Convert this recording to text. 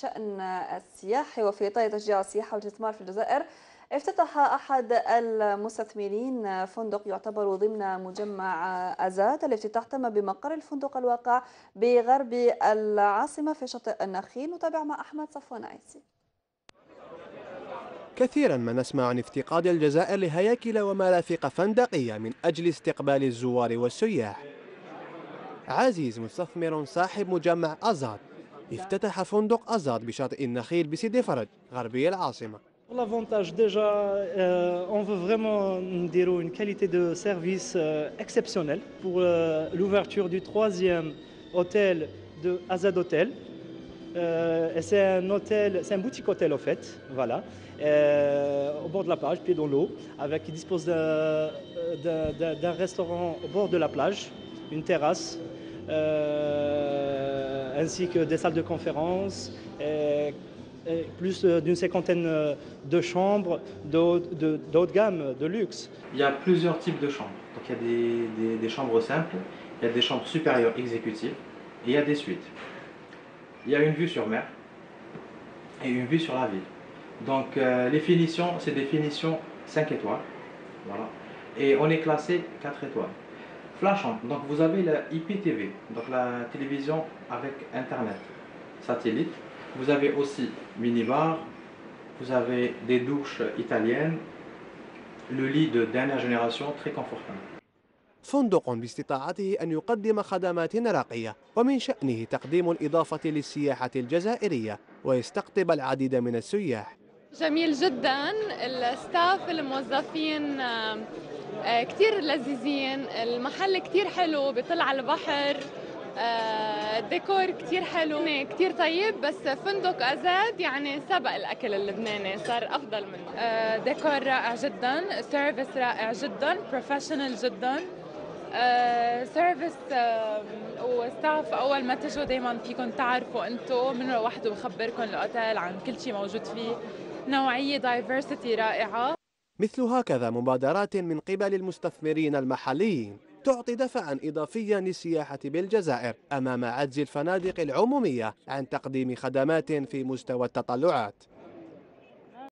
شأن السياحي وفي إطار تشجيع السياحة والاستثمار في الجزائر افتتح أحد المستثمرين فندق يعتبر ضمن مجمع أزاد. الافتتاح تم بمقر الفندق الواقع بغرب العاصمة في شاطئ النخيل. نتابع مع أحمد صفوان عيسي. كثيرا ما نسمع عن افتقاد الجزائر لهياكل ومرافق فندقية من أجل استقبال الزوار والسياح. عزيز مستثمر صاحب مجمع أزاد افتتح فندق أزاد بشاطئ النخيل بسيدي فرج غربي العاصمة L'avantage déjà, euh, on veut vraiment dire une qualité de service euh, exceptionnelle pour euh, l'ouverture du troisième hôtel de Azad Hotel. c'est un hôtel, c'est un boutique hôtel au fait, voilà, au bord de la plage, pied dans l'eau, avec qui dispose d'un restaurant au bord de la plage, une terrasse, ainsi que des salles de conférence plus d'une cinquantaine de chambres de, de, gamme, de luxe. Il y a plusieurs types de chambres. Donc il y a des, des, des, chambres simples, il y a des chambres supérieures exécutives et il y a des suites. Il y a une vue sur mer et une vue sur la ville. Donc euh, les finitions, c'est des finitions 5 étoiles. Voilà. Et on est classé 4 étoiles Flashant, donc vous avez la IPTV, donc la télévision avec Internet, satellite. Vous avez aussi minibar, vous avez des douches italiennes, le lit de dernière génération très confortable. فندق باستطاعته أن يقدم خدمات راقية ومن شأنه تقديم الإضافة للسياحة الجزائرية ويستقطب العديد من السياح جميل جدا. الستاف الموظفين كتير لذيذين. المحل كتير حلو بيطل على البحر. الديكور كتير حلو. كتير طيب بس فندق أزاد يعني سبق الأكل اللبناني صار أفضل منه. ديكور رائع جدا سيرفيس رائع جدا بروفيشنال جدا. سيرفيس وستاف أول ما تجوا دائما فيكم تعرفوا أنتم من وحده بخبركم الأوتيل عن كل شيء موجود فيه. نوعيه دايفرسيتي رائعة. مثل هكذا مبادرات من قبل المستثمرين المحليين تعطي دفعا إضافيا للسياحة بالجزائر أمام عجز الفنادق العمومية عن تقديم خدمات في مستوى التطلعات.